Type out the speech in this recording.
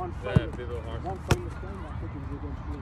one famous, yeah, one famous game I think it was against